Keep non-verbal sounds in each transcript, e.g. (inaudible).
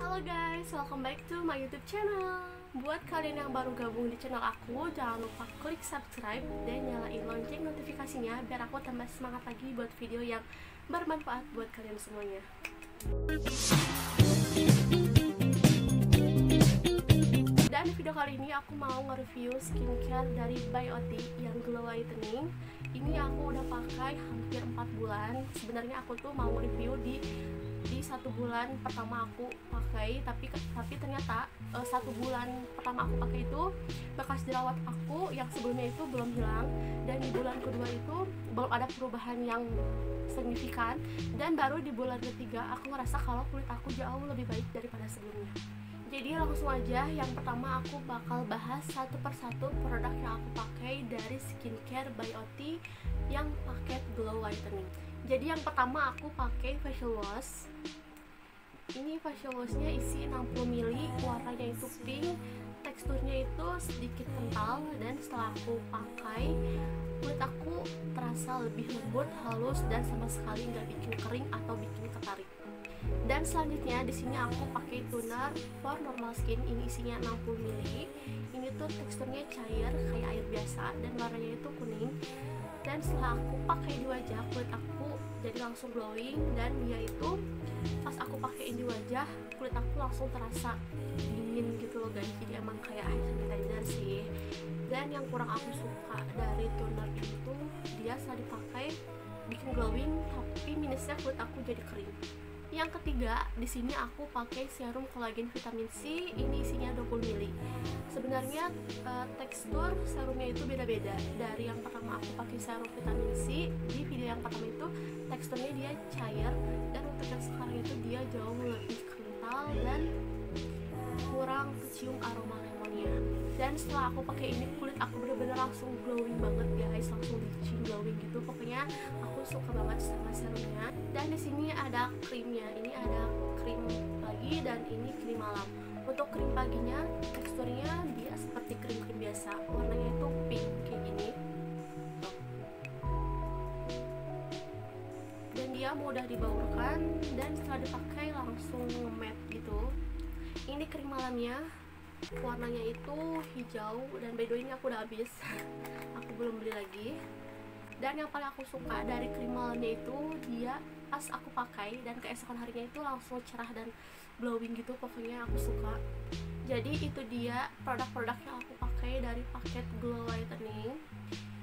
Halo guys, welcome back to my YouTube channel. Buat kalian yang baru gabung di channel aku, jangan lupa klik subscribe dan nyalain lonceng notifikasinya biar aku tambah semangat lagi buat video yang bermanfaat buat kalian semuanya. Dan di video kali ini aku mau nge-review skincare dari Bioti yang Glow Whitening. Ini aku udah pakai hampir 4 bulan. Sebenarnya aku tuh mau review di di satu bulan pertama aku pakai tapi tapi ternyata uh, satu bulan pertama aku pakai itu bekas jerawat aku yang sebelumnya itu belum hilang. Dan di bulan kedua itu belum ada perubahan yang signifikan. Dan baru di bulan ketiga aku ngerasa kalau kulit aku jauh lebih baik daripada sebelumnya. Jadi langsung aja yang pertama aku bakal bahas satu persatu produk yang aku pakai dari skincare Bioti yang paket glow whitening jadi yang pertama aku pakai facial wash. Ini facial washnya isi 60 ml warnanya itu pink teksturnya itu sedikit kental dan setelah aku pakai kulit aku terasa lebih lembut halus dan sama sekali nggak bikin kering atau bikin ketarik. Dan selanjutnya di sini aku pakai toner for normal skin. Ini isinya 60 ml ini tuh teksturnya cair kayak air biasa dan warnanya itu kuning dan setelah aku pakai di wajah kulit aku jadi langsung glowing dan dia itu pas aku pakai di wajah kulit aku langsung terasa dingin gitu loh guys. Jadi emang kayak hand sanitizer sih. Dan yang kurang aku suka dari toner itu dia setelah dipakai bikin glowing tapi minusnya kulit aku jadi kering yang ketiga di sini aku pakai serum kolagen vitamin C. Ini isinya 20 ml sebenarnya uh, tekstur serumnya itu beda-beda. Dari yang pertama aku pakai serum vitamin C di video yang pertama itu teksturnya dia cair dan untuk yang sekarang itu dia jauh lebih kental dan kurang kecium aroma lemonnya. Dan setelah aku pakai ini kulit aku bener-bener langsung glowing banget guys. Langsung gitu. Pokoknya aku suka banget sama serumnya. Dan di sini ada krimnya. Ini ada krim pagi dan ini krim malam. Untuk krim paginya teksturnya dia seperti krim-krim biasa. Warnanya itu pink kayak gini. Dan dia mudah dibaurkan dan setelah dipakai langsung matte gitu. Ini krim malamnya. Warnanya itu hijau dan by ini aku udah habis. (laughs) Aku belum beli lagi dan yang paling aku suka dari krim malamnya itu dia pas aku pakai dan keesokan harinya itu langsung cerah dan glowing gitu pokoknya aku suka. Jadi itu dia produk-produk yang aku pakai dari paket glow whitening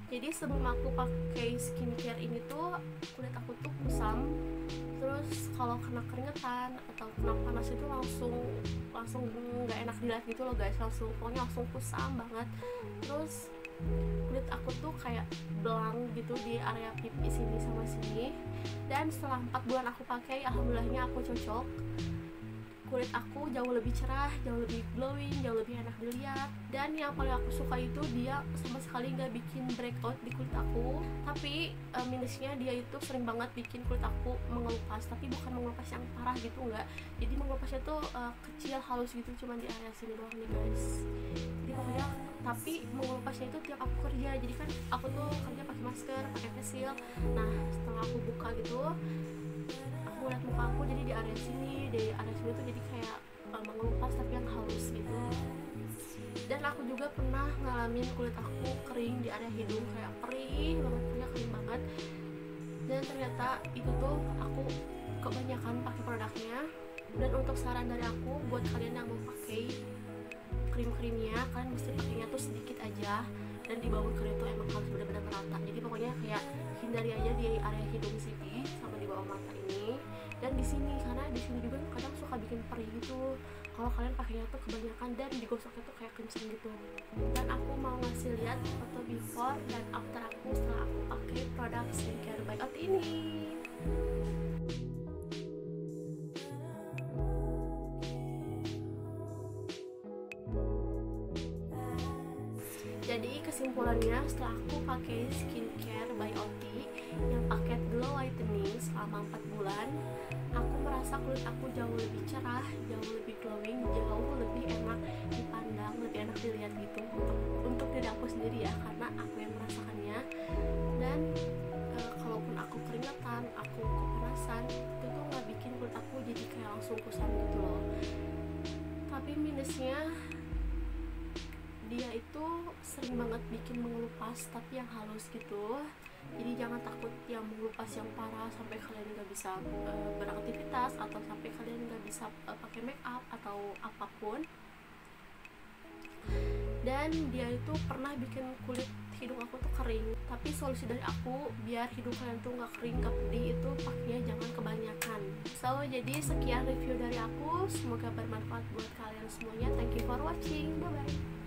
jadi sebelum aku pakai skincare ini tuh kulit aku tuh kusam. Terus kalau kena keringetan atau kena panas itu langsung langsung nggak enak dilihat gitu loh guys langsung pokoknya langsung kusam banget. Terus kulit aku tuh kayak belang gitu di area pipi sini sama sini. Dan setelah 4 bulan aku pakai alhamdulillahnya aku cocok. Kulit aku jauh lebih cerah, jauh lebih glowing, jauh lebih enak dilihat. Dan yang paling aku suka itu dia sama sekali nggak bikin breakout di kulit aku. Tapi uh, minusnya dia itu sering banget bikin kulit aku mengelupas. Tapi bukan mengelupas yang parah gitu nggak. Jadi mengelupasnya tuh uh, kecil halus gitu cuma di area sini doang nih guys. Jadi pokoknya tapi mengelupasnya itu tiap aku kerja. Jadi kan aku tuh kerja pakai masker pakai face shield. Nah setelah aku buka gitu aku lihat muka aku jadi di area sini di area sini tuh jadi kayak uh, mengelupas tapi yang halus gitu. Dan aku juga pernah ngalamin kulit aku kering di area hidung kayak perih banget punya kering banget. Dan ternyata itu tuh aku kebanyakan pakai produknya. Dan untuk saran dari aku buat kalian yang mau pakai krim-krimnya kalian mesti pakainya tuh sedikit aja. Dan di bawah krim itu emang harus benar-benar merata. Jadi pokoknya kayak hindari aja di area hidung sini sama di bawah mata ini. Dan di sini karena di sini juga kadang suka bikin perih gitu. Kalau kalian pakainya tuh kebanyakan dan digosoknya tuh kayak kenceng gitu. Dan aku mau ngasih lihat foto before dan after aku setelah aku pakai produk skincare by Out ini jadi kesimpulannya setelah aku pakai skincare by Oti yang paket glow whitening selama 4 bulan aku merasa kulit aku jauh lebih cerah jauh lebih glowing jauh lebih enak dipandang lebih enak dilihat gitu untuk untuk diri aku sendiri ya karena aku yang merasakannya. Dan sering banget bikin mengelupas tapi yang halus gitu. Jadi jangan takut yang mengelupas yang parah sampai kalian nggak bisa uh, beraktivitas atau sampai kalian nggak bisa uh, pakai make up atau apa pun. Dan dia itu pernah bikin kulit hidung aku tuh kering. Tapi solusi dari aku biar hidung kalian tuh nggak kering nggak pedih itu pakainya jangan kebanyakan. So jadi sekian review dari aku. Semoga bermanfaat buat kalian semuanya. Thank you for watching. Bye bye